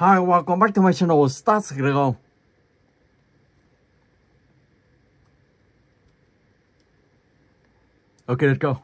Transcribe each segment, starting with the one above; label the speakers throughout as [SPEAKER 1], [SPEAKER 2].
[SPEAKER 1] Hi, welcome back to my channel, Stats Dragon. Okay, let's go.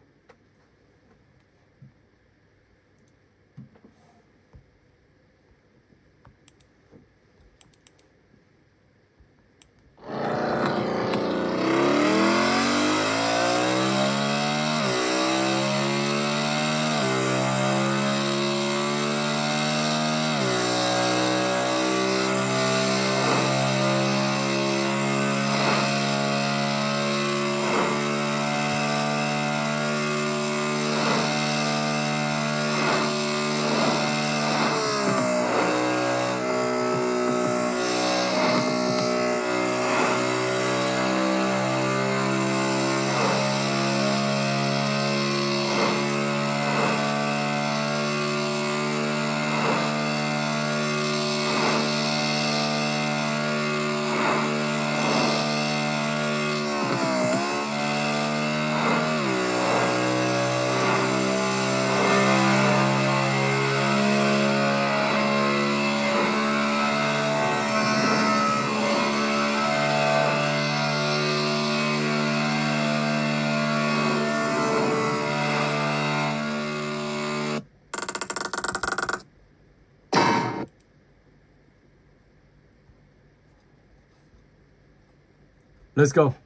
[SPEAKER 1] Let's go.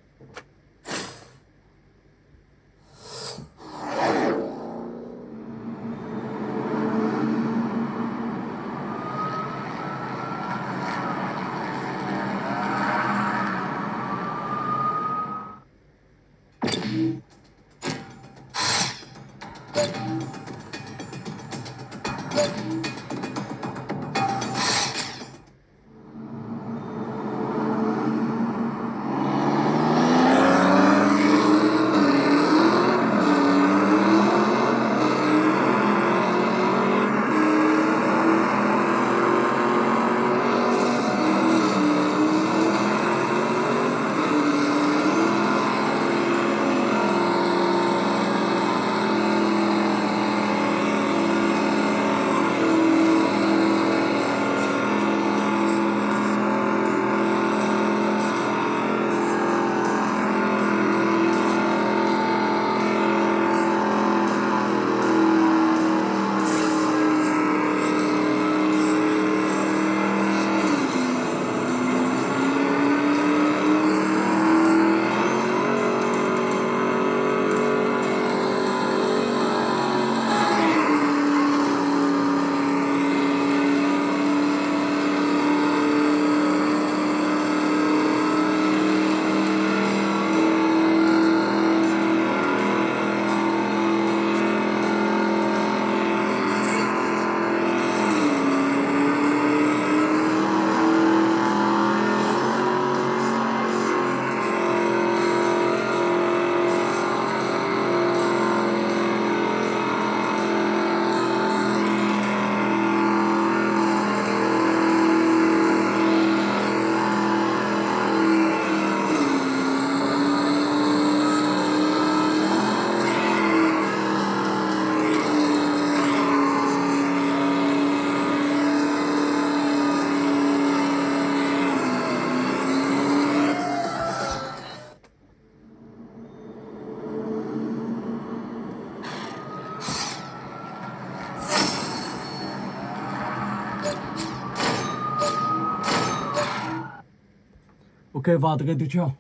[SPEAKER 1] Ok, vado che diciamo.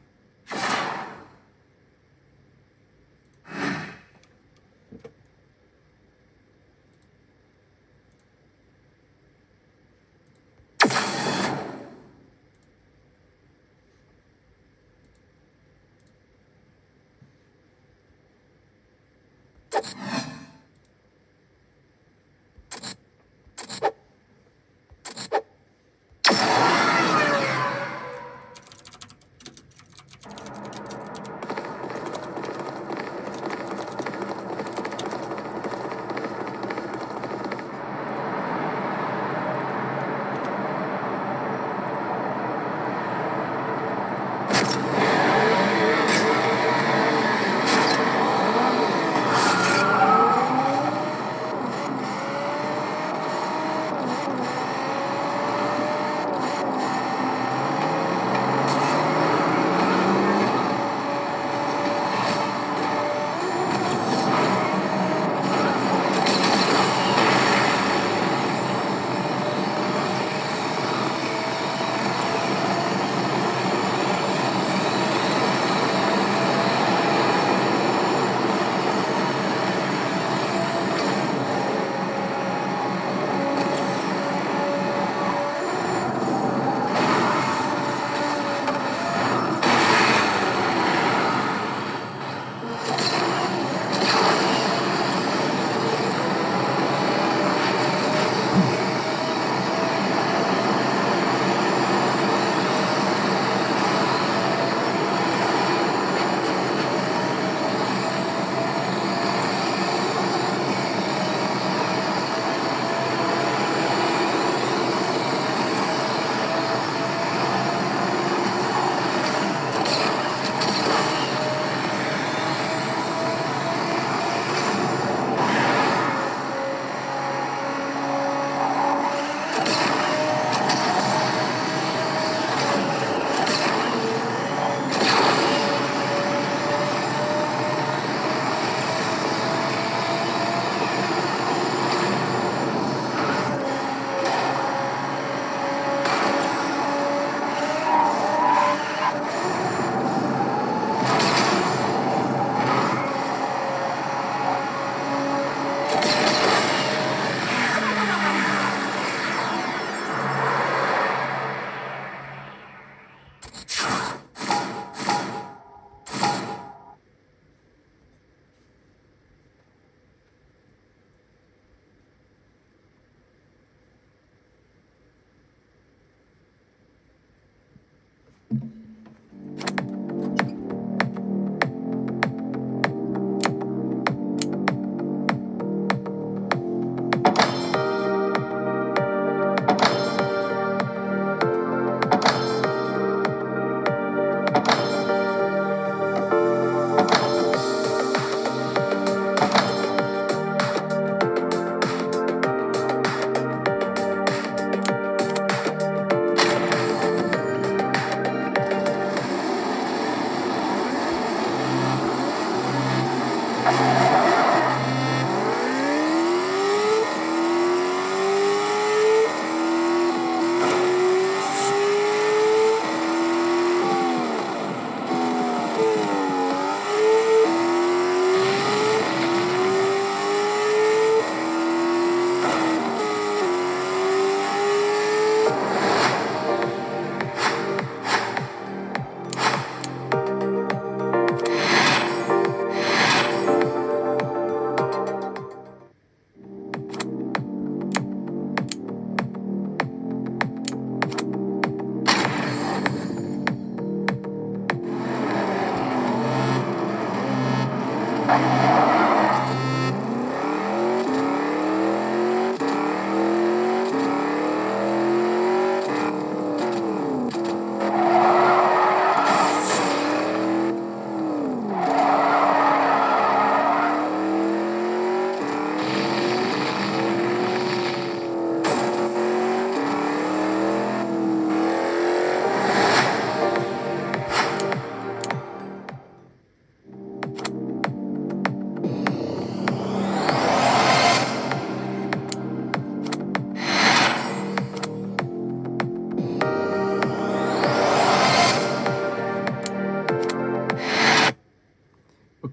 [SPEAKER 2] you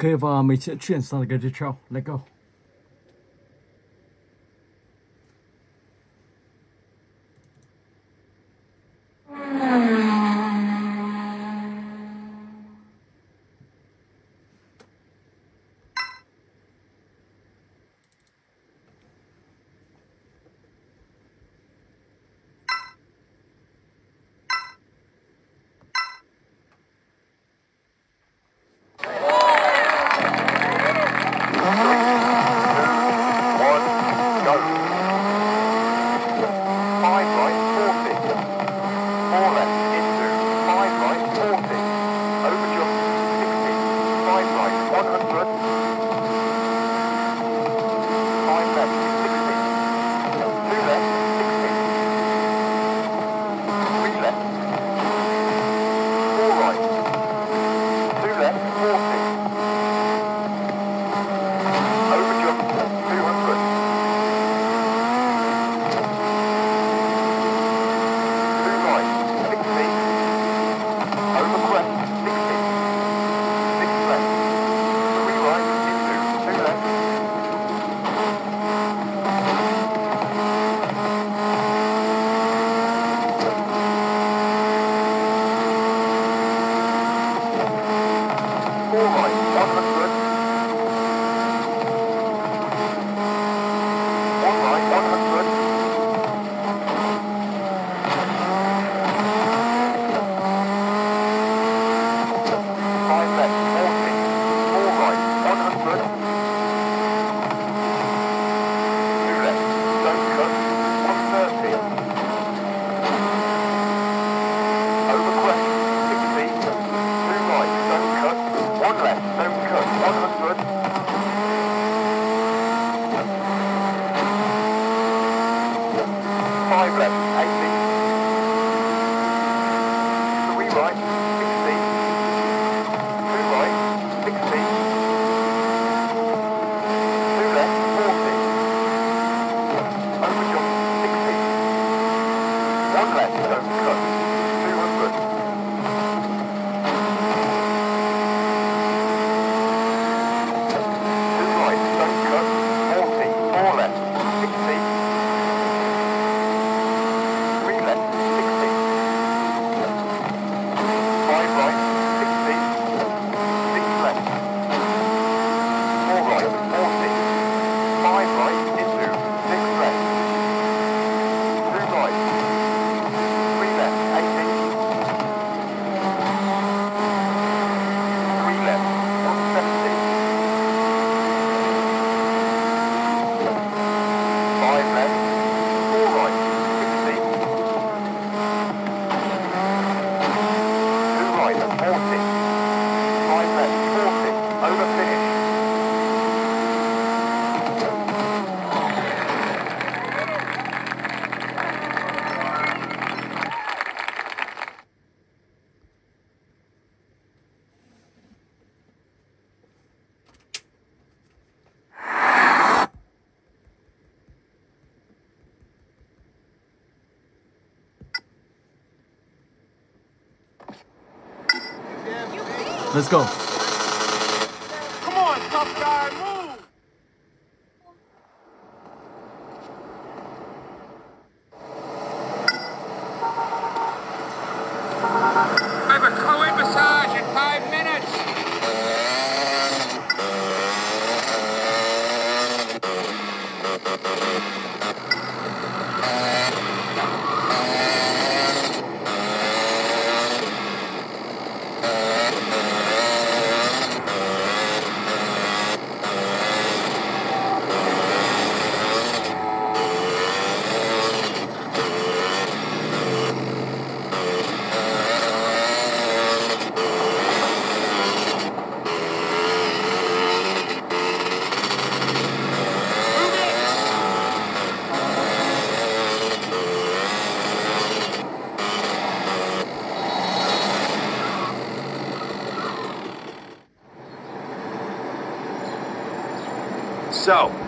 [SPEAKER 2] Okay, Vom, it's, it's to Get your chow. Let go. Let's go.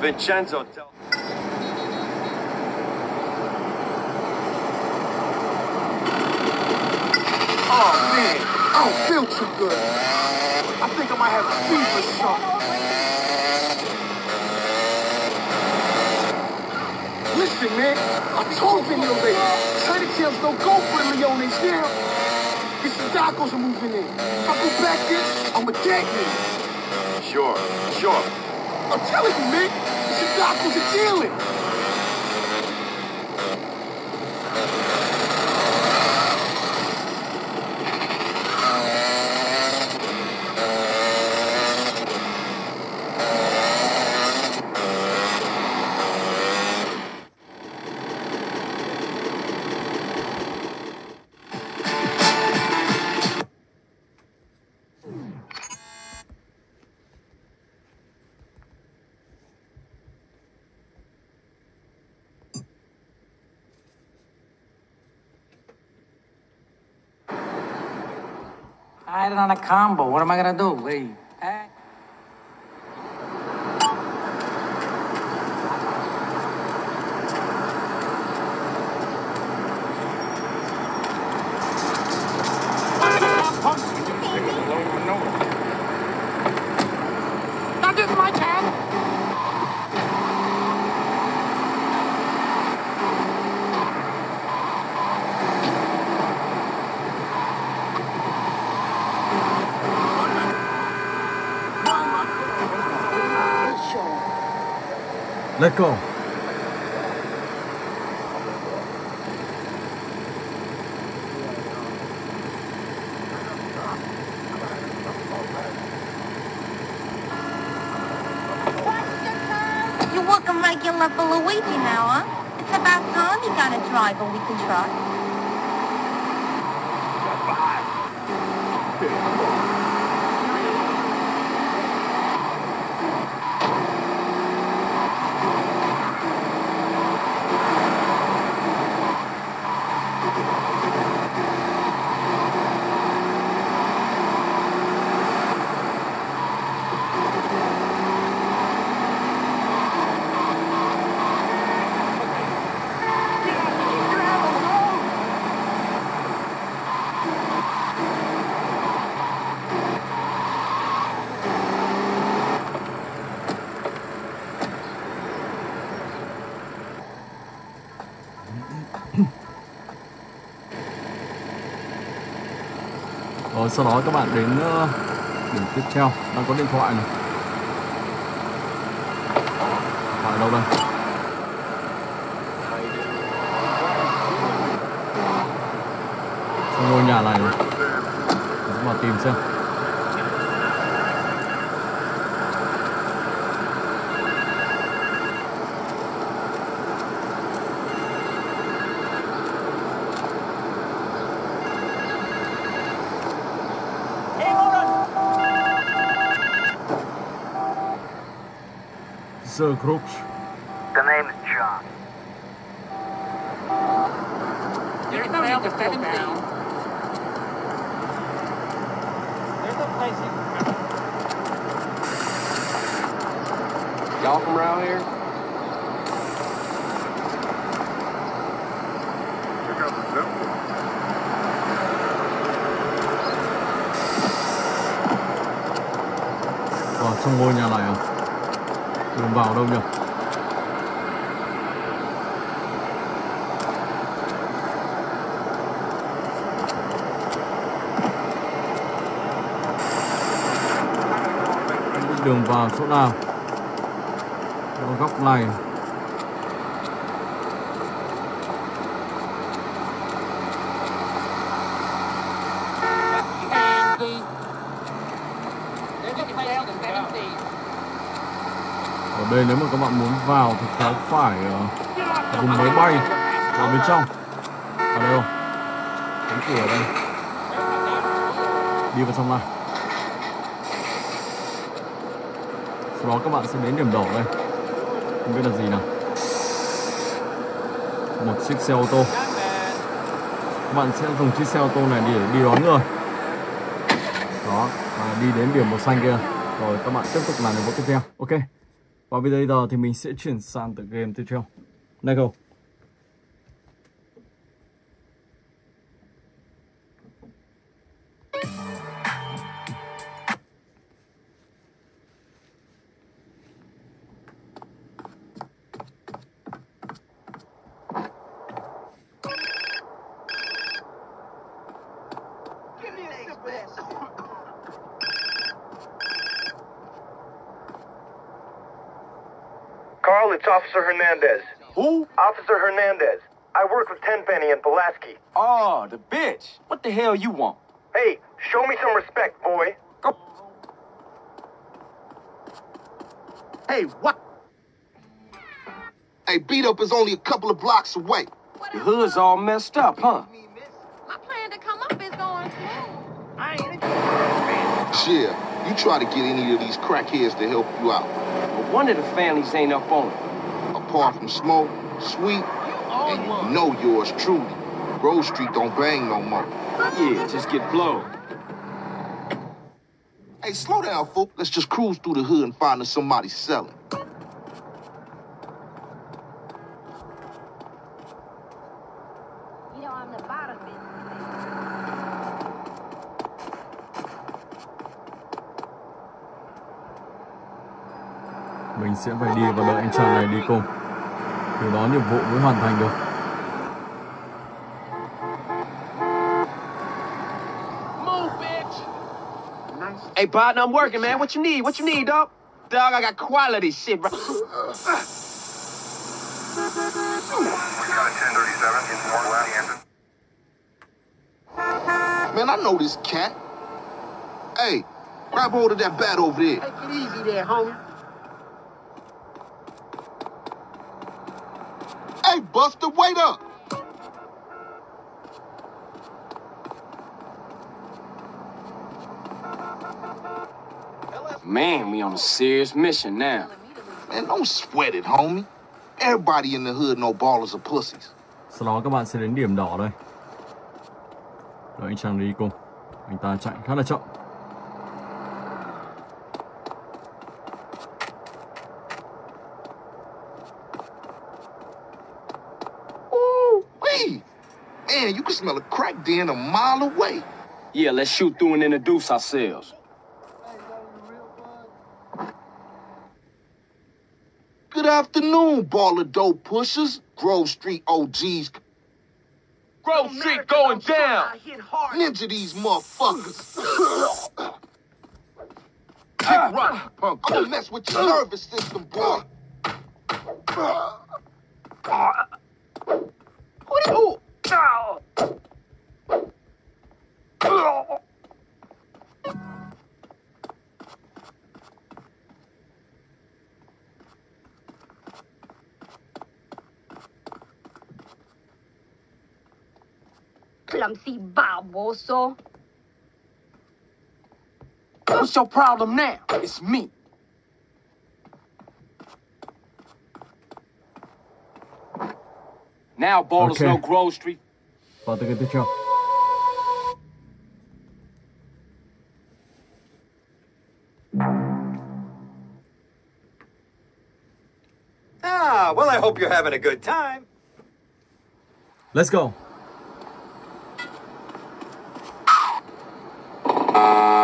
[SPEAKER 3] Vincenzo tells...
[SPEAKER 4] Oh, man, I don't feel too good. I think I might have a fever shot. Listen, man, I told you Video Lady, Tiny don't go for Leone's here. These tacos are moving in. If I go back there, I'm a dead man.
[SPEAKER 3] Sure, sure.
[SPEAKER 4] I'm telling you, man. The
[SPEAKER 5] doctors' a healing. combo. What am I gonna do?
[SPEAKER 1] Wait. go. rồi ờ, sau đó các bạn đến ờ, điểm tiếp theo đang có điện thoại này ở đâu đây ngôi nhà này rồi. chúng tìm xem
[SPEAKER 6] The name is John.
[SPEAKER 7] There's no need to put down.
[SPEAKER 5] There's a place you can
[SPEAKER 3] Y'all from around here?
[SPEAKER 8] Check out the temple.
[SPEAKER 1] không vào đâu nhỉ đường vào chỗ nào góc này đây nếu mà các bạn muốn vào thì khéo phải uh, ờ, dùng máy bay vào bên trong vào đây không cánh cửa đây đi vào trong này sau đó các bạn sẽ đến điểm đỏ đây không biết là gì nào một chiếc xe ô tô các bạn sẽ dùng chiếc xe ô tô này để đi đón người đó và đi đến điểm màu xanh kia rồi các bạn tiếp tục làm những bước tiếp theo ok và bây giờ thì mình sẽ chuyển sang tựa game tiếp theo.
[SPEAKER 2] Này Hernandez.
[SPEAKER 3] Who?
[SPEAKER 2] Officer Hernandez. I work with Tenpenny and Pulaski.
[SPEAKER 3] Oh, the bitch. What the hell you want?
[SPEAKER 2] Hey, show me some respect, boy.
[SPEAKER 3] Go.
[SPEAKER 9] Hey, what? Hey, beat up is only a couple of blocks away.
[SPEAKER 3] the hood's all messed up, huh?
[SPEAKER 10] My plan to come up is going smooth. I ain't
[SPEAKER 9] Yeah, you try to get any of these crackheads to help you out.
[SPEAKER 3] Well, one of the families ain't up on it
[SPEAKER 9] apart from smoke, sweet, and you know yours truly. Grove Street don't bang no more.
[SPEAKER 3] Yeah, just get blown.
[SPEAKER 9] Hey, slow down, folk. Let's just cruise through the hood and find us somebody selling.
[SPEAKER 10] You know, I'm the bottom
[SPEAKER 1] Mình sẽ phải đi và đợi anh chàng này đi cùng từ đó nhiệm vụ mới hoàn thành được
[SPEAKER 3] Hey partner, I'm working, man. What you need? What you need, dog? Dog, I got quality shit, bro.
[SPEAKER 9] Man, I know this cat. Hey, grab hold of that bat over there.
[SPEAKER 5] Take it easy there, homie.
[SPEAKER 9] Buster, wait up.
[SPEAKER 3] Man, we on a serious mission now.
[SPEAKER 9] Man, don't sweat it, homie. Everybody in the hood know ballers are pussies.
[SPEAKER 1] Sau đó các bạn sẽ đến điểm đỏ đây. Đợi anh chàng đi cùng. Anh ta chạy khá là chậm.
[SPEAKER 9] a crack den a mile away.
[SPEAKER 3] Yeah, let's shoot through and introduce ourselves.
[SPEAKER 9] Good afternoon, baller dope pushers, Grove Street OGs.
[SPEAKER 3] Grove no Street going down.
[SPEAKER 9] Ninja these motherfuckers. Kick rock, punk. I'm gonna mess with your nervous system, boy. Uh,
[SPEAKER 10] who the... Alam si baboso.
[SPEAKER 3] What's your problem now? It's me. Now, ball
[SPEAKER 1] okay.
[SPEAKER 3] is no grocery.
[SPEAKER 1] About to get the job.
[SPEAKER 11] Ah, well, I hope you're having a good time.
[SPEAKER 1] Let's go.
[SPEAKER 5] Uh...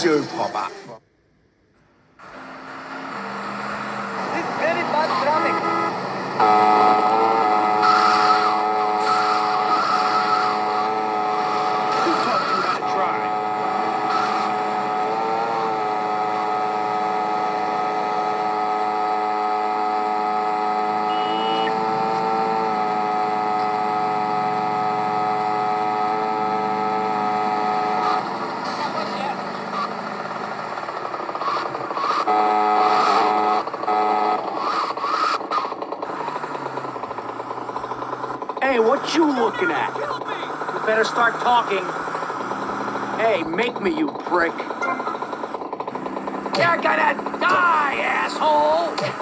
[SPEAKER 5] 就跑吧。better start talking. Hey, make me, you prick. You're gonna die, asshole!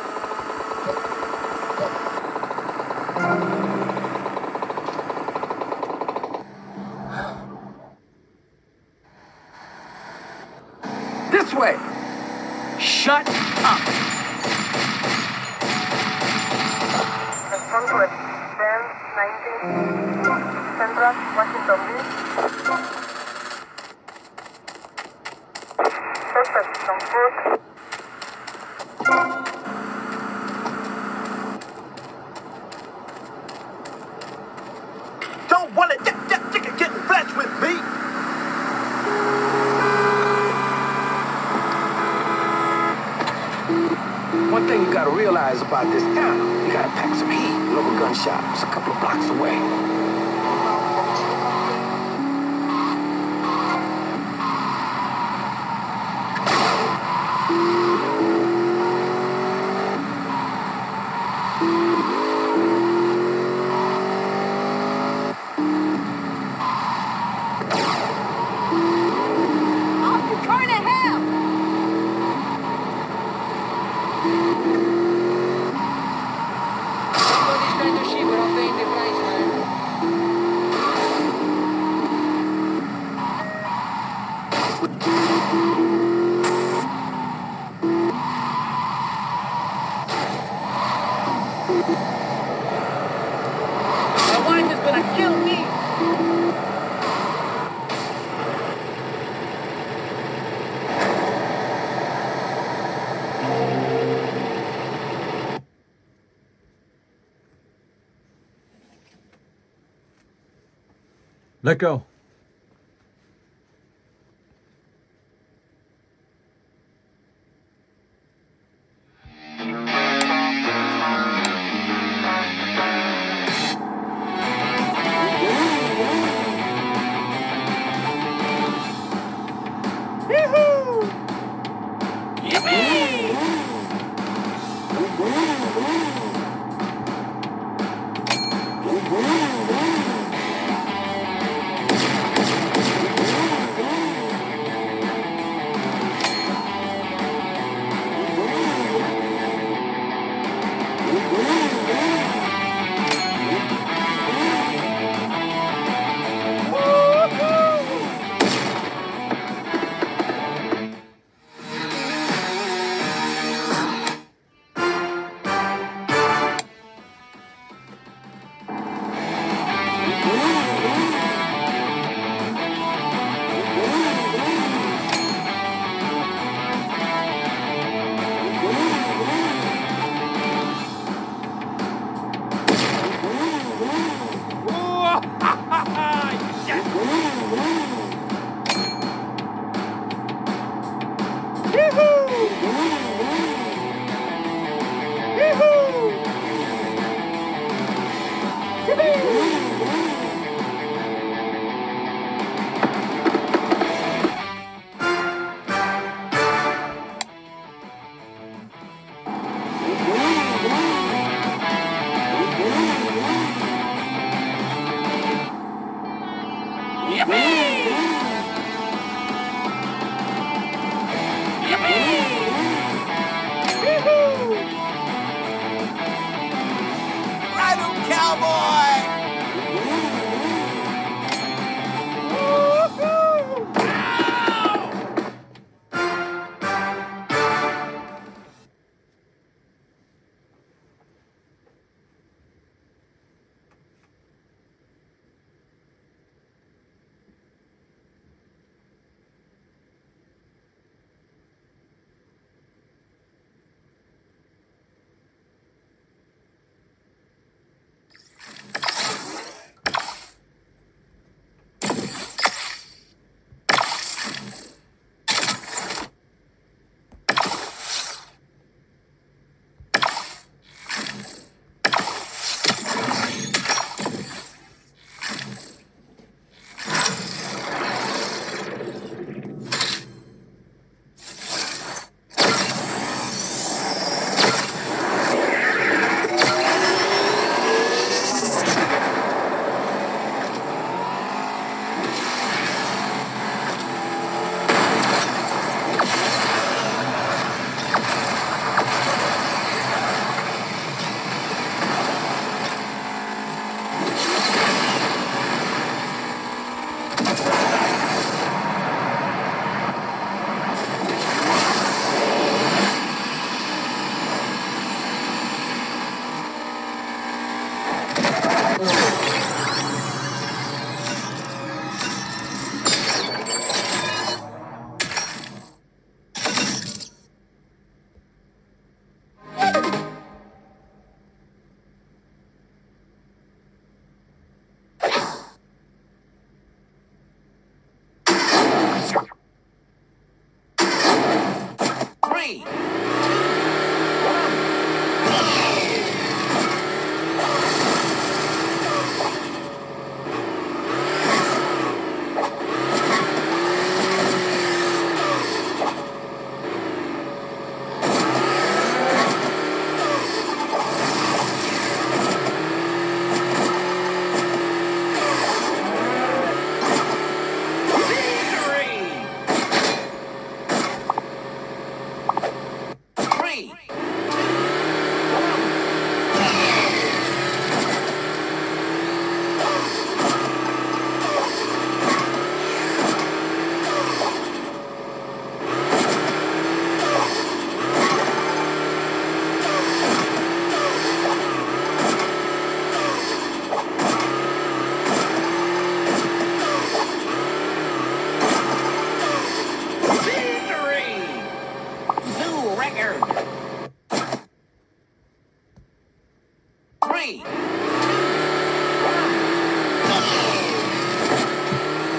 [SPEAKER 3] gotta realize about this town. You gotta pack some heat. Local gun shop. a couple of blocks away.
[SPEAKER 12] Let go.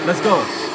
[SPEAKER 1] Let's go.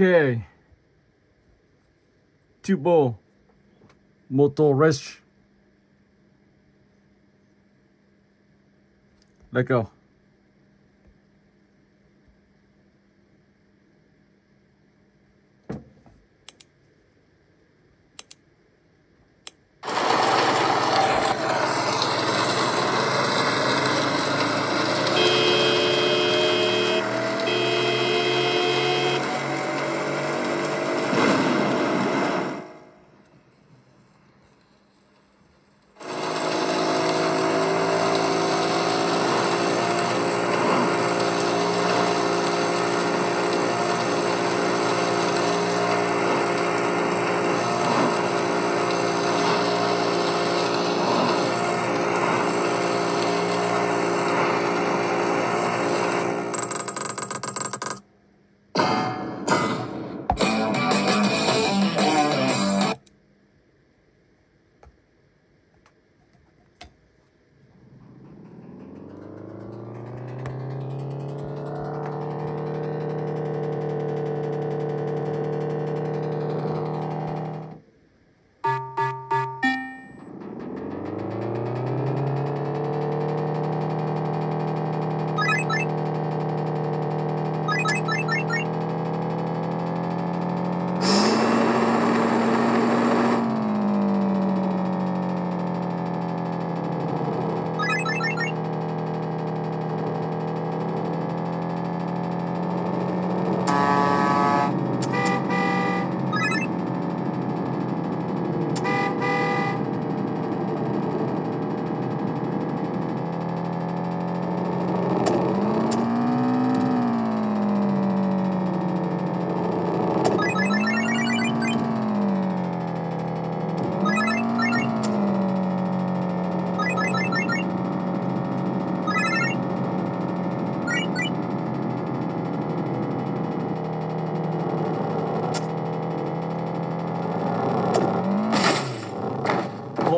[SPEAKER 1] Okay. Tubo Motorrest. D'accord.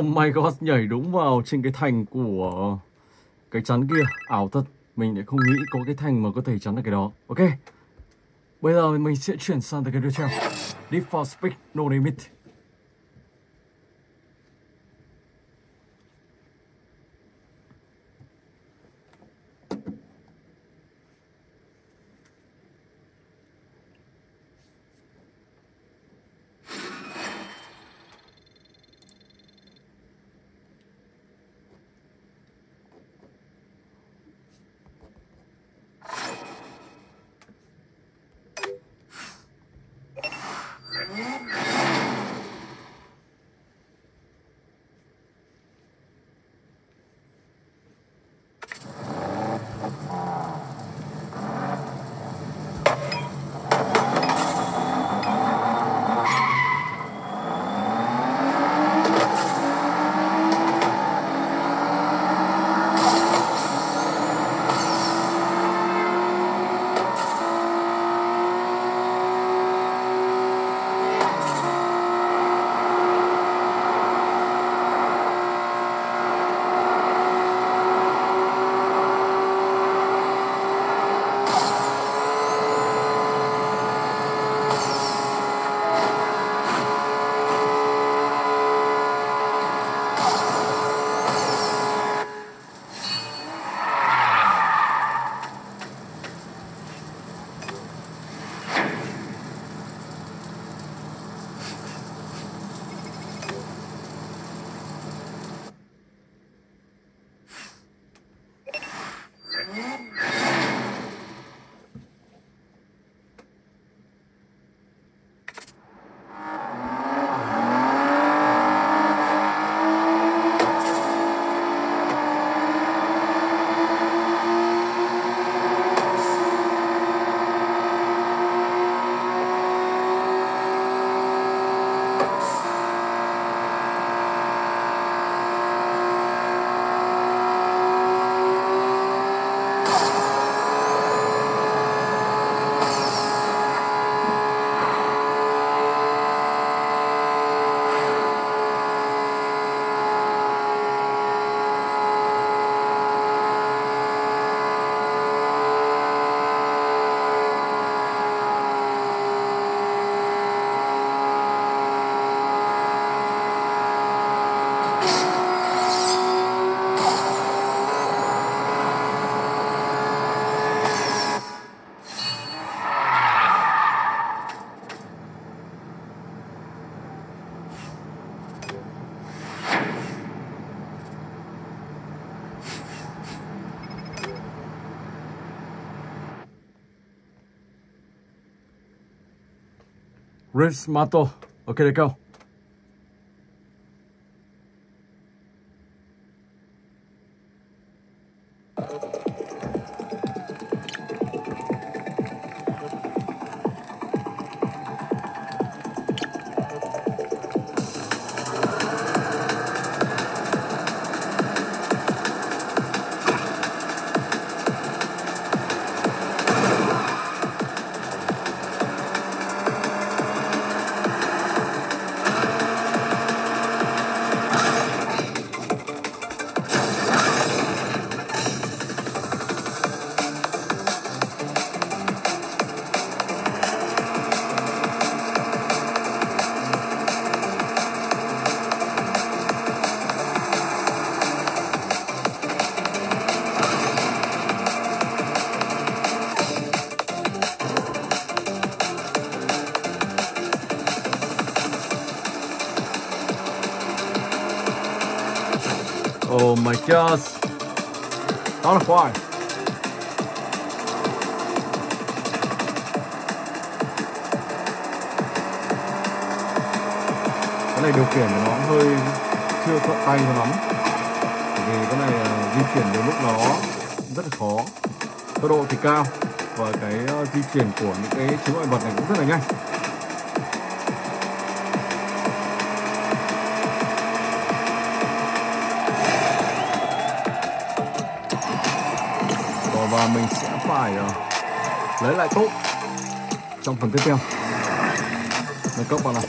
[SPEAKER 1] Oh my god, nhảy đúng vào trên cái thành của cái chắn kia. Ảo thật, mình lại không nghĩ có cái thành mà có thể chắn được cái đó. Ok, bây giờ mình sẽ chuyển sang cái đứa treo. Deep for speed, no limit. wrist, mantle. Okay, let go. và cái ờ, di chuyển của những cái chướng ngại vật này cũng rất là nhanh và mình sẽ phải ờ, lấy lại tốt trong phần tiếp theo. Nâng cấp vào nào.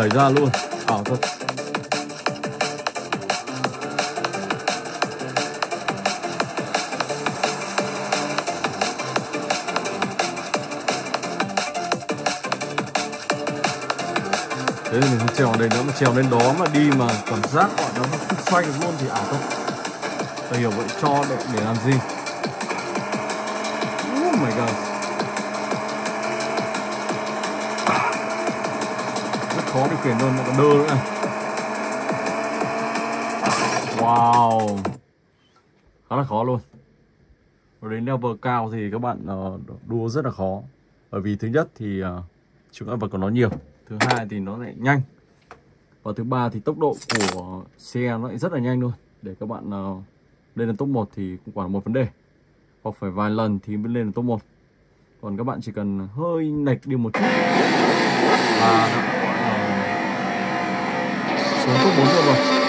[SPEAKER 1] xảy ra luôn ảo thật thế thì mình trèo lên nữa mà trèo lên đó mà đi mà cảm giác gọi nó không xoay được luôn thì ảo thật tôi hiểu vậy cho để, để làm gì chuyển luôn nó còn đơ nữa này wow khá là khó luôn đến level cao thì các bạn ờ, đua rất là khó bởi vì thứ nhất thì chúng ta vật của nó nhiều thứ hai thì nó lại nhanh và thứ ba thì tốc độ của xe nó lại rất là nhanh luôn để các bạn ờ, lên đến top 1 thì cũng quả là một vấn đề hoặc phải vài lần thì mới lên được top 1 còn các bạn chỉ cần hơi lệch đi một chút và 做工作吧。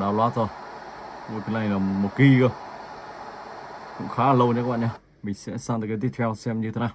[SPEAKER 1] cũng đào loát rồi Mỗi cái này là một kg cơ Cũng khá là lâu nha các bạn nhé Mình sẽ sang tới cái tiếp theo xem như thế nào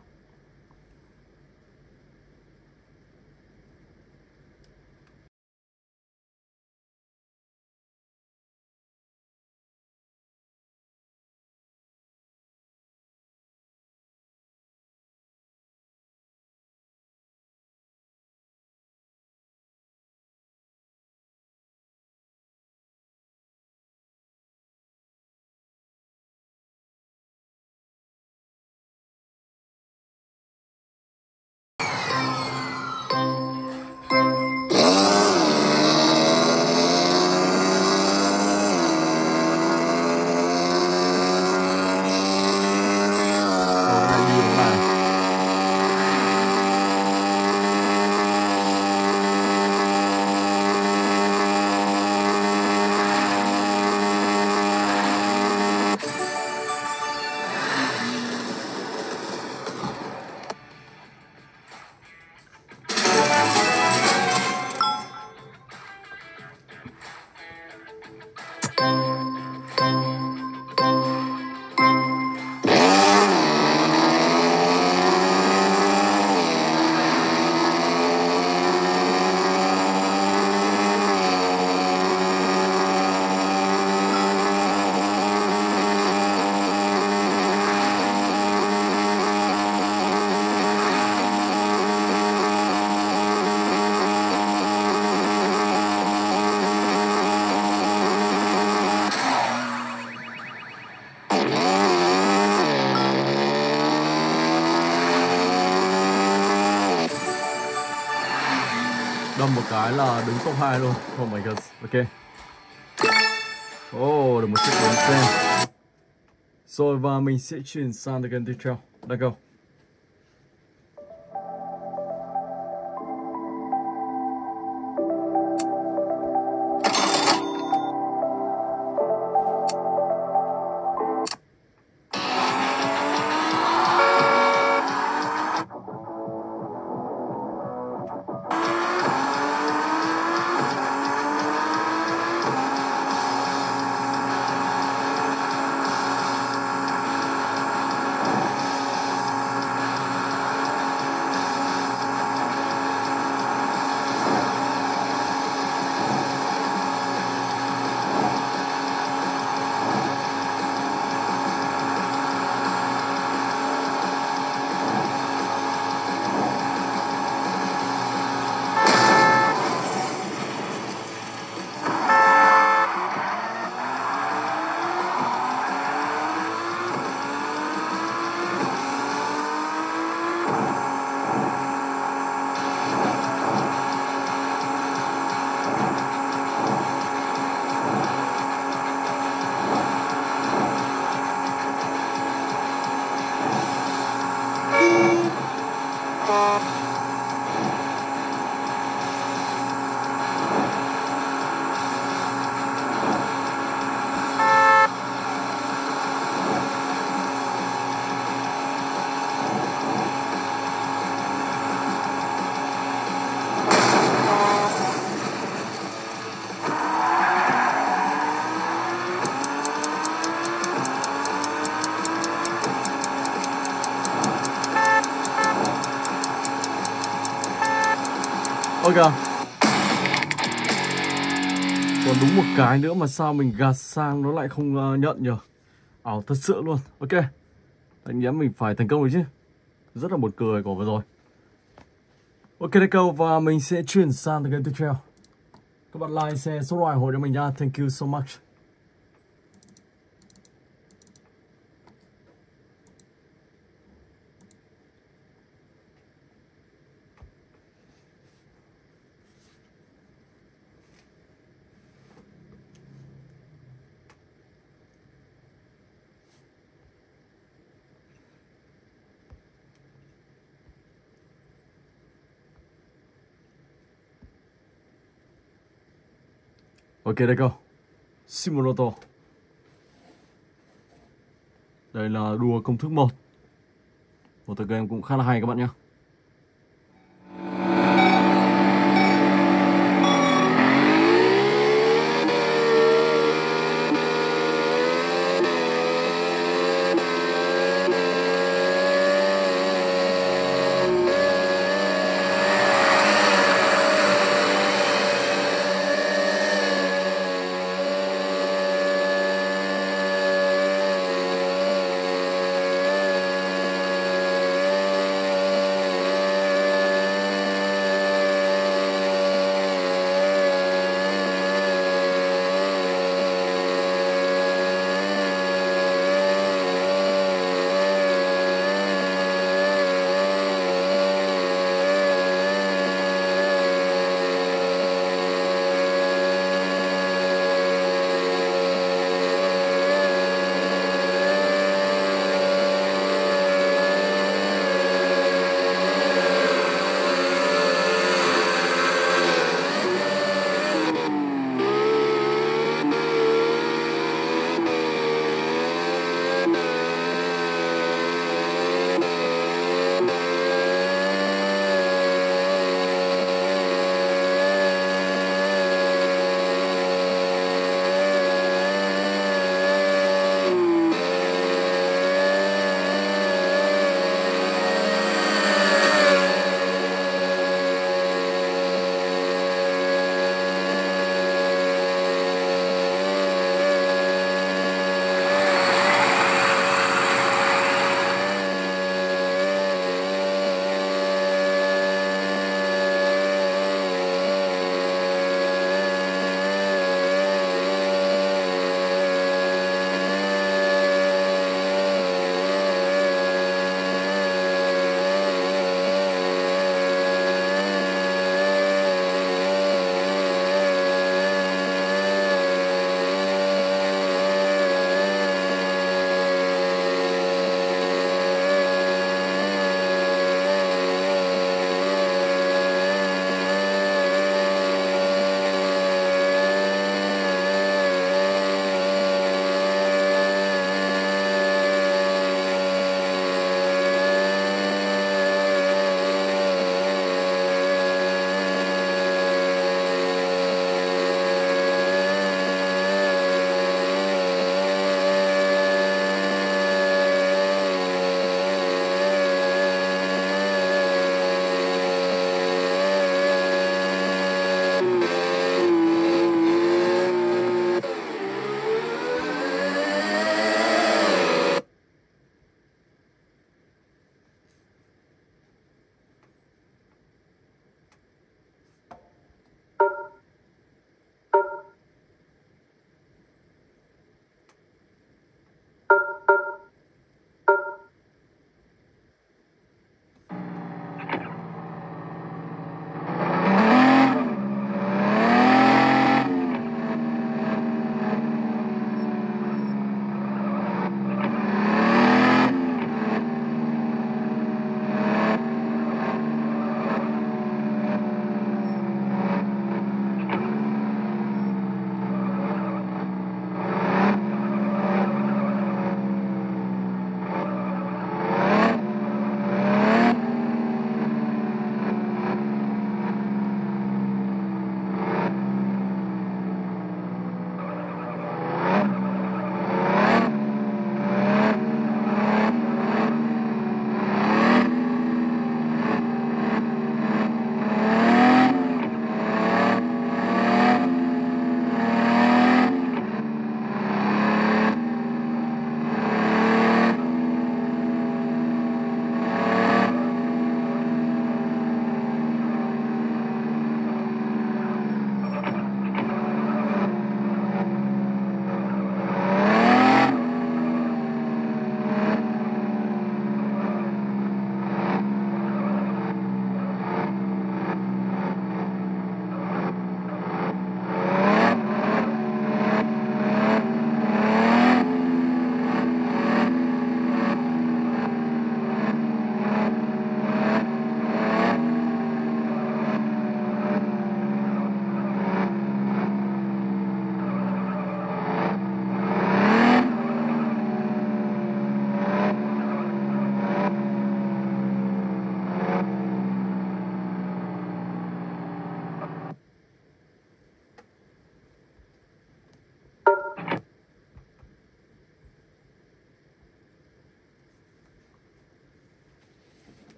[SPEAKER 1] cái là đứng top 2 luôn Oh my god, ok Oh, được một chiếc bóng xe Rồi và mình sẽ chuyển sang cái gần tiếp theo go kìa Còn đúng một cái nữa mà sao mình gạt sang nó lại không ờ, nhận nhở? Ảo thật sự luôn Ok Anh nhé mình phải thành công rồi chứ Rất là một cười của vừa rồi Ok đây câu và mình sẽ chuyển sang cái tiếp theo Các bạn like, share, subscribe hộ cho mình nha Thank you so much ok đây câu Simulator. đây là đùa công thức một một tựa game cũng khá là hay các bạn nhé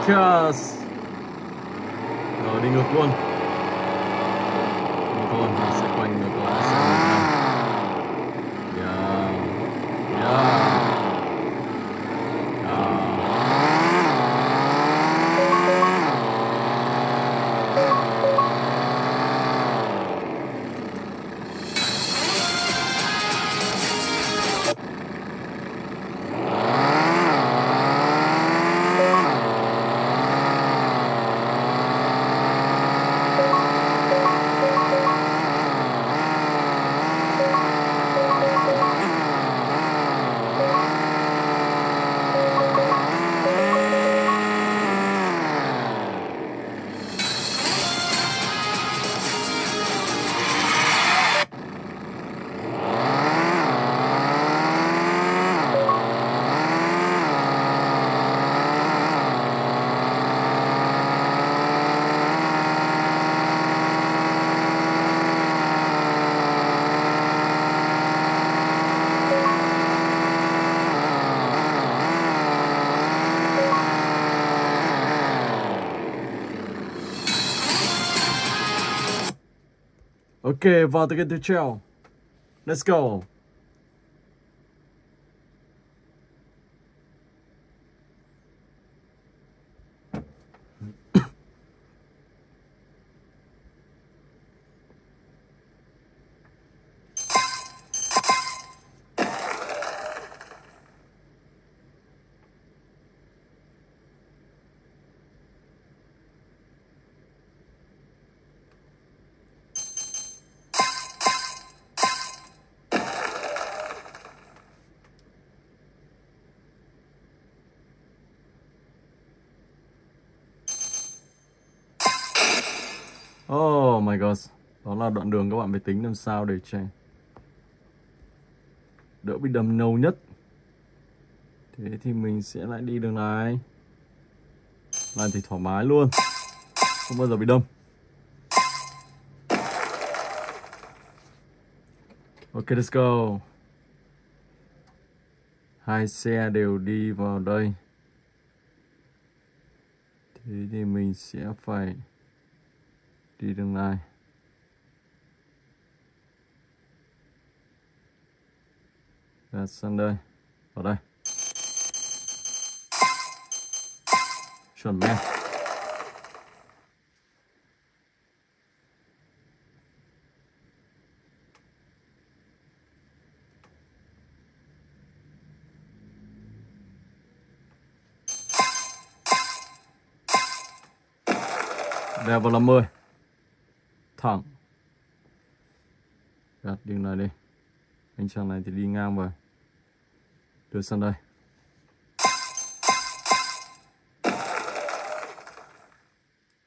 [SPEAKER 1] Podcast. Ja, Ding auf Bonn. Okay, about to get the chill. Let's go. là đoạn đường các bạn phải tính làm sao để che đỡ bị đầm nâu nhất thế thì mình sẽ lại đi đường này làm thì thoải mái luôn không bao giờ bị đâm ok let's go hai xe đều đi vào đây thế thì mình sẽ phải đi đường này ra dạ, sang đây vào đây chuẩn men đeo vào 50 thẳng đặt đường này đi anh chàng này thì đi ngang vào đưa sang đây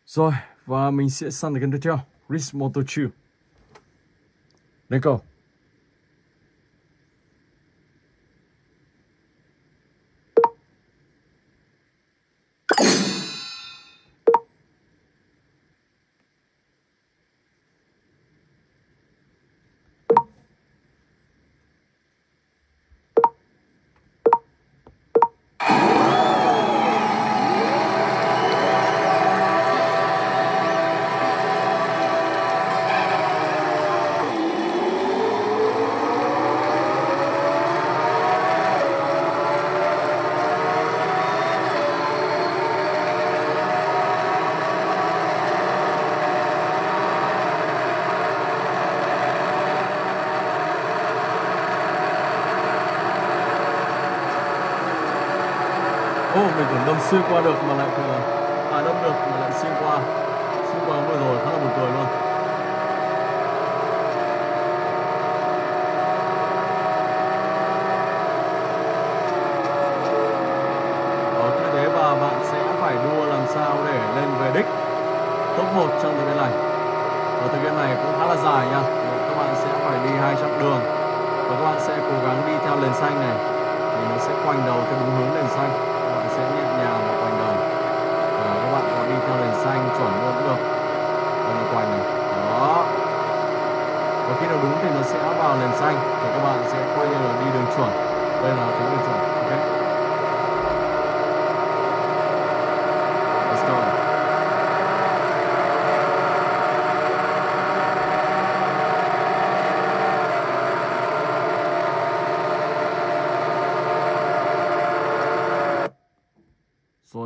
[SPEAKER 1] rồi và mình sẽ sang được kênh tiếp theo Rich Moto 2 lên cầu s u p out of Malacca.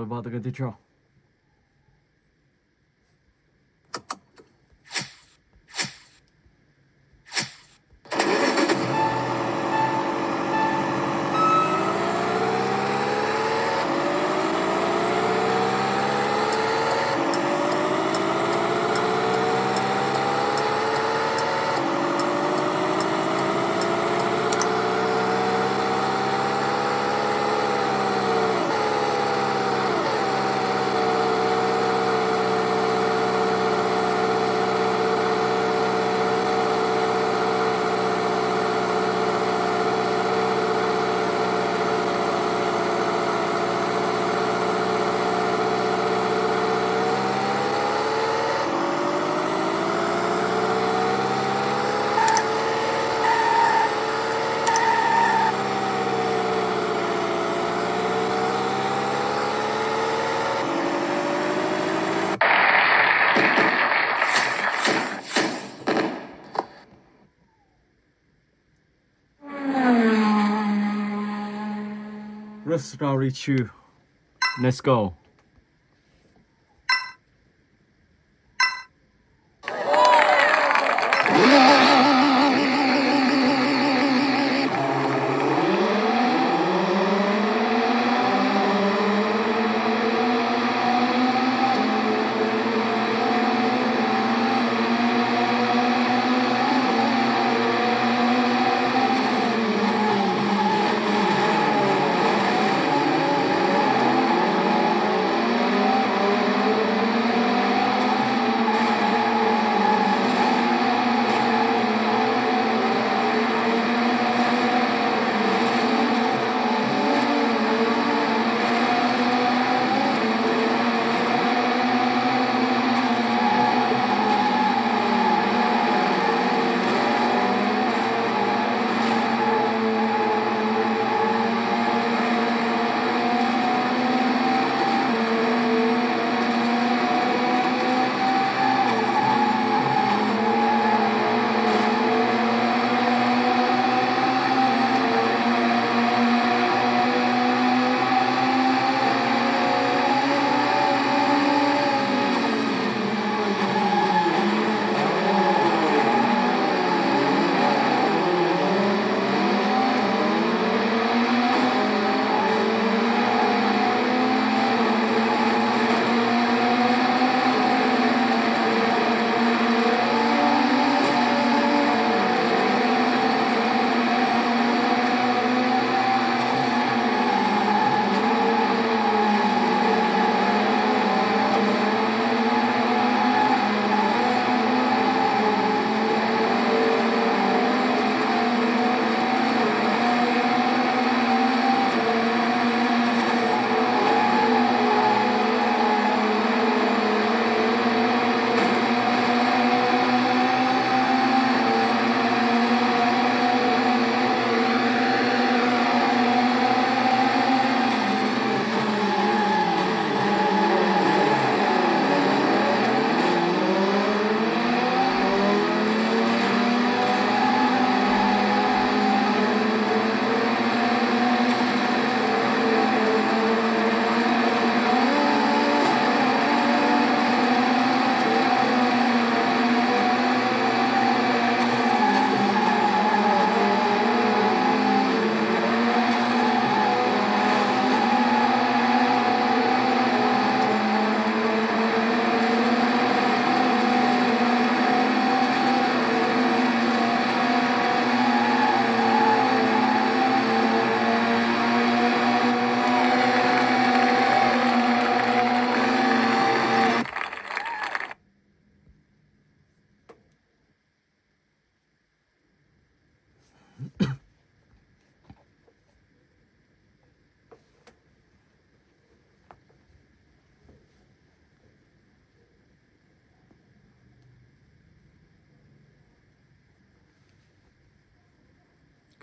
[SPEAKER 1] 把这个电池。Let's rally you. Let's go.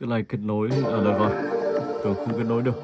[SPEAKER 1] cái này kết nối ở đây vào tưởng không kết nối được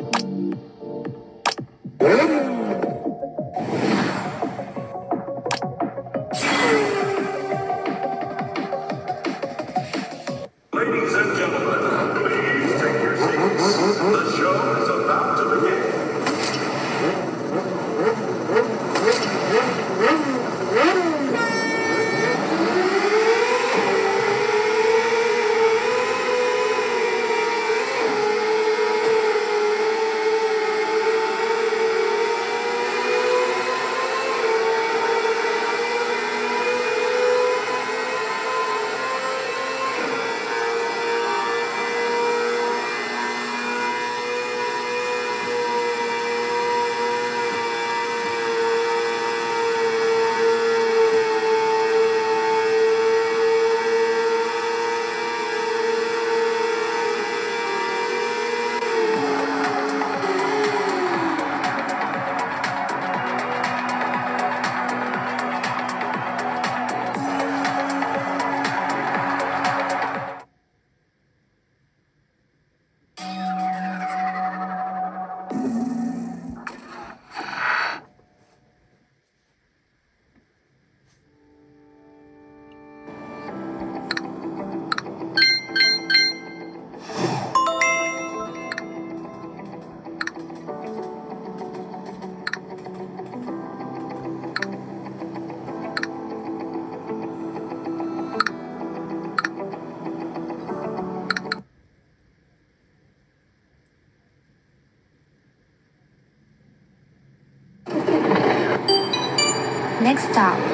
[SPEAKER 13] Stop.